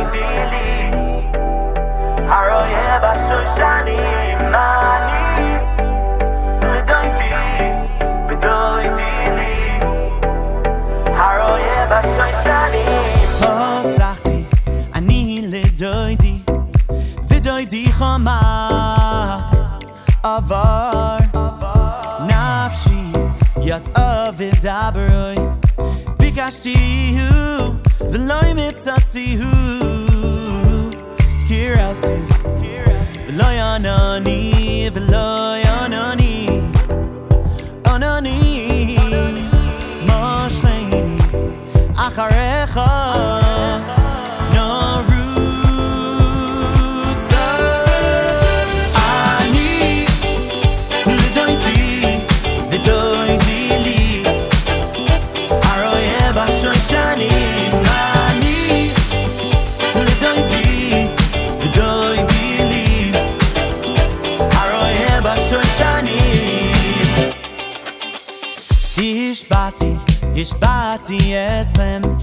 ìdílé àròyé bá ṣoṣà ní máa ní ìjọ ìdílé ìjọ ìdílé àròyé bá ṣoṣà ní. הוסחתי, אני לג'וידי, וג'וידי חומה עבר. נפשי יצאה ודברוי, ביקשתי הוא, ולא ימצא סיהו. money. baci, ești Ierusalem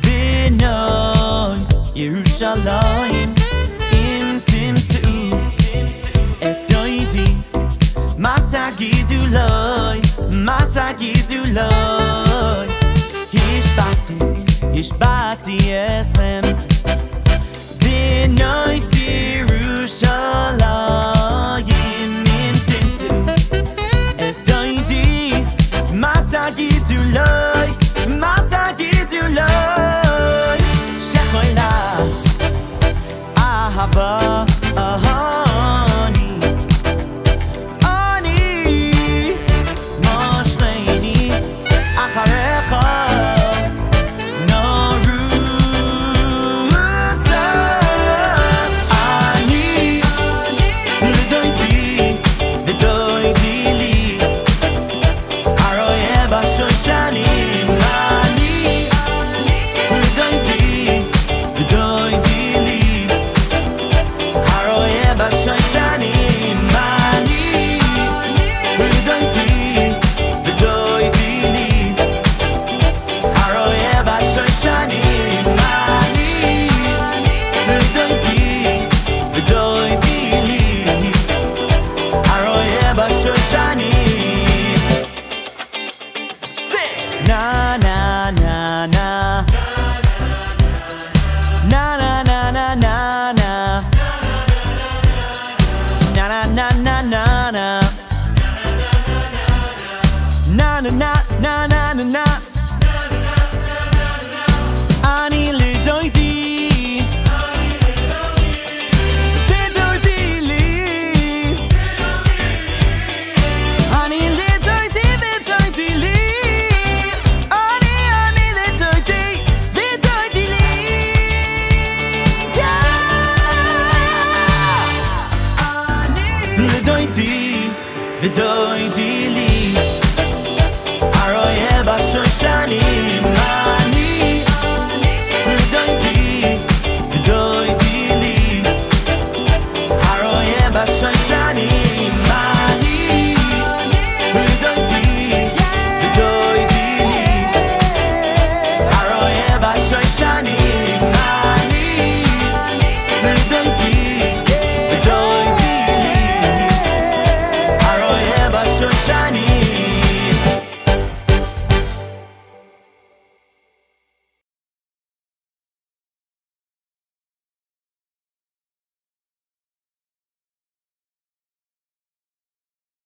Din noi, Im tim tu, Mata gidu mata gidu loi Ești never shine. na na na na na na אני לדוידי ודוידי לי אני לדוידי ודוידי לי אני אני לדוידי ודוידי לי אני לדוידי ודוידי לי